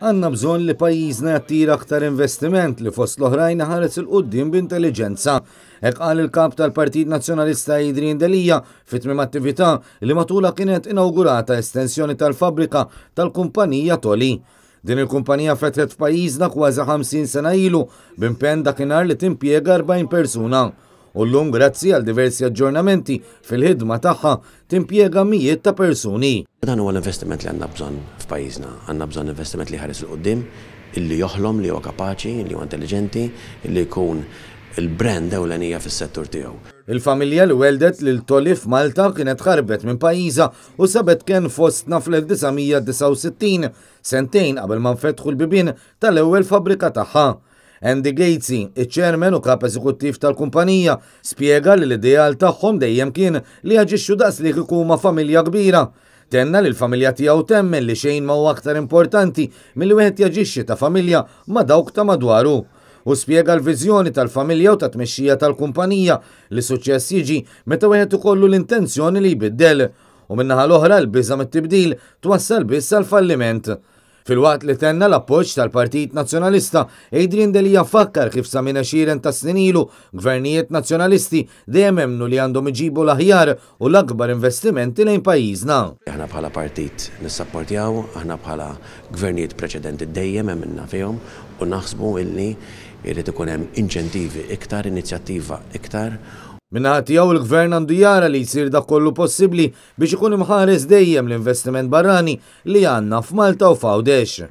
Għandna bżonn li pajjiżna jattira aktar investiment li fost l-oħrajn ħares il-qudiem b'intelliġenza. Hekk qal il-Kap tal-Partit Nazzjonalista Adrian Delia fit tmim attività li matula kienet inawgurata estensjoni tal-fabbrika tal-kumpanija Toli. Din il-kumpanija fetħet f'pajjiżna kważi 50 sena ilu b'impenn dakinhar li timpjega 40 persuna. u llum grazzi għal diversi aġġornamenti fil-ħidma tagħha timpjega mijiet ta' persuni. Dan huwa l-investiment li għandna bżonn f'pajjiżna. Għandna bżonn investiment li jħares 'il quddiem, illi joħlom, li huwa kapaċi, li huwa intelliġenti, illi jkun il-brand ewlenija fis-settur tiegħu. Il-familja li welldet lil Toli f'Malta kienet ħarbet minn pajjiżha u sabet kenn fostna fl-1969, sentejn qabel ma nfetħu l-bibien tal-ewwel fabbrika tagħha. Andy Gatesy, iċ-Chairman u Kap Eżekuttiv tal-kumpanija, spjega li l-ideal tagħhom dejjem kien li jaġixxu daqs li kieku huma familja kbira. Tenna li l-familja tiegħu temmen li xejn ma huwa aktar importanti milli wieħed jaġixxi ta' familja ma' dawk ta' madwaru. Hu spjega l-viżjoni tal-familja u tat-tmexxija tal-kumpanija li s-suċċess jiġi meta wieħed ikollu l-intenzjoni li jbiddel. U min-naħa l-oħra l-biża' mit-tibdil twassal biss għal falliment. Filwaqt li tenna l-appoġġ tal-Partit Nazzjonalista, Adrian Delia fakkar kif sa minn għexieren ta' snin ilu, gvernijiet Nazzjonalisti dejjem emmnu li għandhom iġibu l-aħjar u l-akbar investimenti lejn pajjiżna. Aħna bħala partit nissapportjaw, aħna bħala gvernijiet preċedenti dejjem emminna fihom u naħsbu illi jrid ikun hemm inċentivi iktar, inizjattiva iktar. Min-naħa tiegħu l-Gvern għandu jara li jsir dak kollu possibbli biex ikun imħares dejjem l-investiment barrani li għandna f'Malta u f'Għawdex.